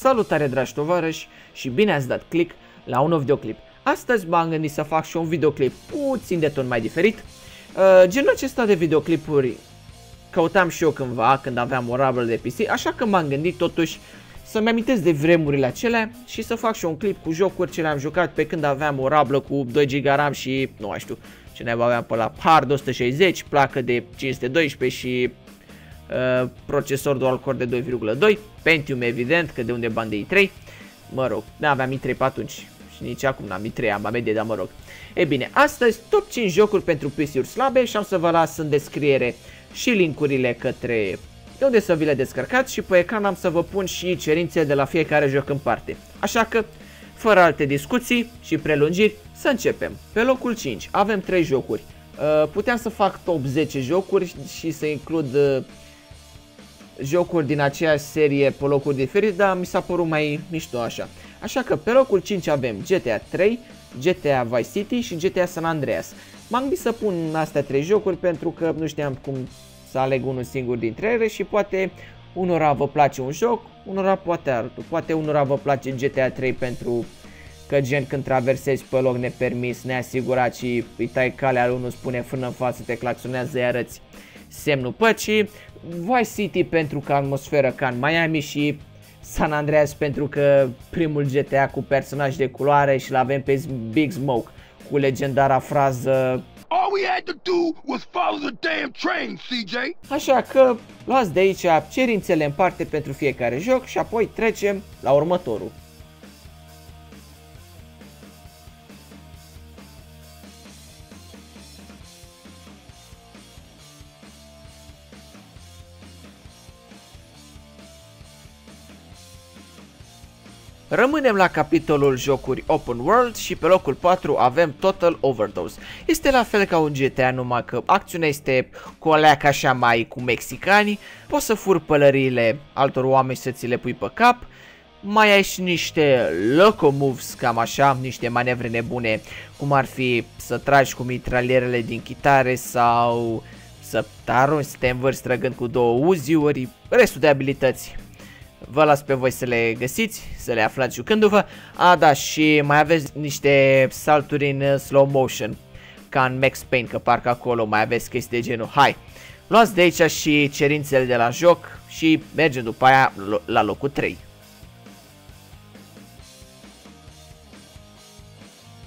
Salutare dragi tovarăși și bine ați dat click la un nou videoclip. Astăzi m-am gândit să fac și un videoclip puțin de ton mai diferit. Uh, genul acesta de videoclipuri căutam și eu cândva când aveam o rablă de PC, așa că m-am gândit totuși să-mi amintesc de vremurile acelea și să fac și un clip cu jocuri ce le-am jucat pe când aveam o rablă cu 2 GB RAM și nu mai știu ce ne aveam pe la hard 160, placă de 512 și uh, procesor dual core de 2,2, Pentium evident, că de unde bani de i3, mă rog, nu aveam i3 pe atunci și nici acum n-am i3, am AMD, dar mă rog. E bine, astăzi top 5 jocuri pentru PC-uri slabe și am să vă las în descriere și linkurile către de unde să vi le descărcați și pe ecran am să vă pun și cerințe de la fiecare joc în parte. Așa că, fără alte discuții și prelungiri, să începem. Pe locul 5 avem 3 jocuri. Uh, puteam să fac top 10 jocuri și să includ uh, jocuri din aceeași serie pe locuri diferite, dar mi s-a părut mai mișto așa. Așa că pe locul 5 avem GTA 3, GTA Vice City și GTA San Andreas. M-am gândit să pun astea trei jocuri pentru că nu știam cum să aleg unul singur dintre ele și poate unora vă place un joc, unora poate altul. Poate unora vă place GTA 3 pentru că gen când traversezi pe loc nepermis, neasigurat și îi tai calea, unul spune frână în față, te claxonează, îi arăți semnul păcii, Vice City pentru că atmosferă ca în Miami și San Andreas pentru că primul GTA cu personaj de culoare și l-avem pe Big Smoke cu legendara frază All we had to do was follow the damn train, CJ. Așa că luați de aici cerințele în parte pentru fiecare joc și apoi trecem la următorul. Rămânem la capitolul jocuri Open World și pe locul 4 avem Total Overdose. Este la fel ca un GTA, numai că acțiunea este cu o leacă așa mai cu mexicani, poți să furi pălăriile altor oameni să ți le pui pe cap, mai ai și niște locomoves, cam așa, niște manevre nebune, cum ar fi să tragi cu mitralierele din chitare sau să te arunci, să te învârți trăgând cu două uziuri, restul de abilități Vă las pe voi să le găsiți, să le aflați jucându-vă. A, da, și mai aveți niște salturi în uh, slow motion, ca în Max Payne, că parcă acolo mai aveți chestii de genul. Hai, luați de aici și cerințele de la joc și mergem după aia la locul 3.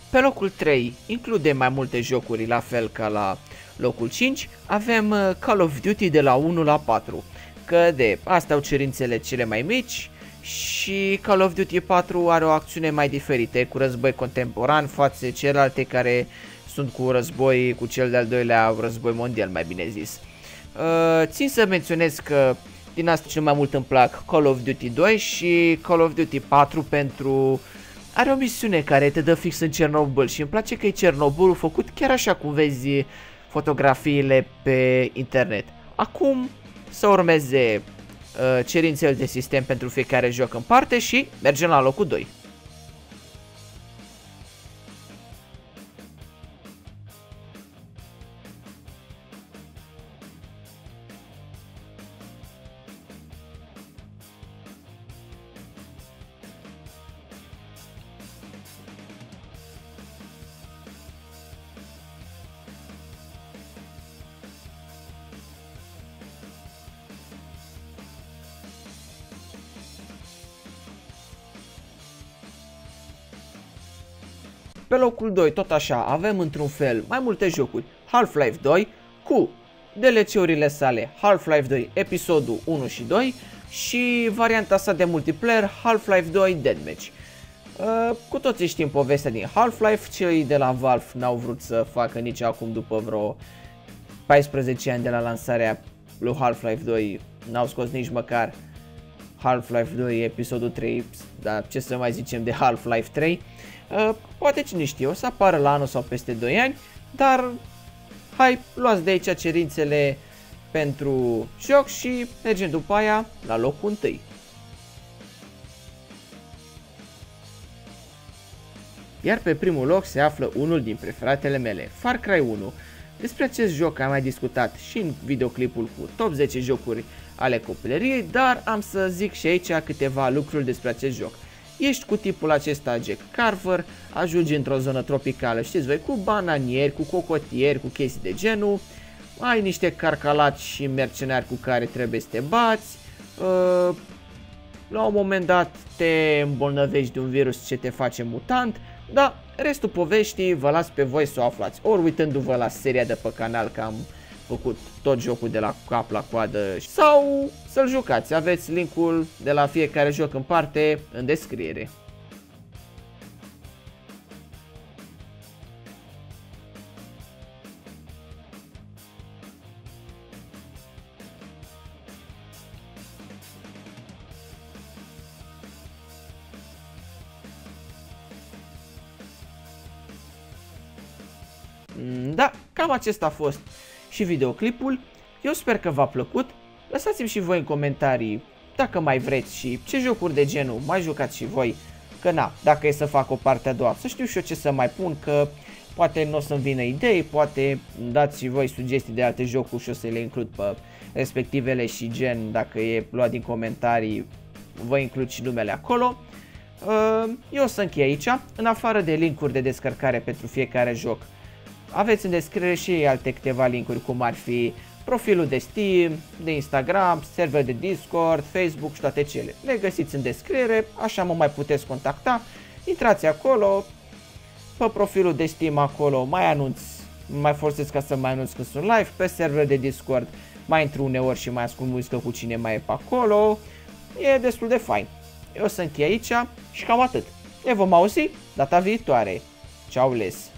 Pe locul 3 include mai multe jocuri la fel ca la locul 5, avem uh, Call of Duty de la 1 la 4 scăde. Astea au cerințele cele mai mici și Call of Duty 4 are o acțiune mai diferită, cu război contemporan față de celelalte care sunt cu război, cu cel de-al doilea război mondial, mai bine zis. Uh, țin să menționez că din asta cel mai mult îmi plac Call of Duty 2 și Call of Duty 4 pentru... Are o misiune care te dă fix în Cernobâl și îmi place că e Cernobâlul făcut chiar așa cum vezi fotografiile pe internet. Acum, să urmeze uh, cerințele de sistem pentru fiecare joc în parte și mergem la locul 2. Pe locul 2, tot așa, avem într-un fel mai multe jocuri. Half-Life 2 cu DLC-urile sale Half-Life 2 episodul 1 și 2 și varianta sa de multiplayer Half-Life 2 Deathmatch. Uh, cu toții știm povestea din Half-Life, cei de la Valve n-au vrut să facă nici acum după vreo 14 ani de la lansarea lui Half-Life 2, n-au scos nici măcar Half-Life 2 episodul 3, dar ce să mai zicem de Half-Life 3. Uh, poate cine știe, o să apară la anul sau peste 2 ani, dar hai, luați de aici cerințele pentru joc și mergem după aia la locul 1. Iar pe primul loc se află unul din preferatele mele, Far Cry 1. Despre acest joc am mai discutat și în videoclipul cu top 10 jocuri ale copilăriei, dar am să zic și aici câteva lucruri despre acest joc. Ești cu tipul acesta Jack Carver, ajungi într-o zonă tropicală, știți voi, cu bananieri, cu cocotieri, cu chestii de genul, ai niște carcalați și mercenari cu care trebuie să te bați, uh, la un moment dat te îmbolnăvești de un virus ce te face mutant, dar restul poveștii vă las pe voi să o aflați, ori uitându-vă la seria de pe canal că am făcut tot jocul de la cap la coadă sau să-l jucați. Aveți linkul de la fiecare joc în parte în descriere. Mm, da, cam acesta a fost și videoclipul. Eu sper că v-a plăcut. Lăsați-mi și voi în comentarii dacă mai vreți și ce jocuri de genul mai jucați și voi. Că na, dacă e să fac o parte a doua, să știu și eu ce să mai pun, că poate nu o să-mi vină idei, poate dați și voi sugestii de alte jocuri și o să le includ pe respectivele și gen, dacă e luat din comentarii, vă includ și numele acolo. Uh, eu o să închei aici, în afară de linkuri de descărcare pentru fiecare joc aveți în descriere și alte câteva linkuri cum ar fi profilul de Steam, de Instagram, server de Discord, Facebook și toate cele. Le găsiți în descriere, așa mă mai puteți contacta. Intrați acolo, pe profilul de Steam acolo mai anunț, mai forțez ca să mai anunț că sunt live, pe server de Discord mai intru uneori și mai ascult muzică cu cine mai e pe acolo. E destul de fain. Eu o să închei aici și cam atât. Ne vom auzi data viitoare. Ciao les!